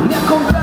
me acompanha.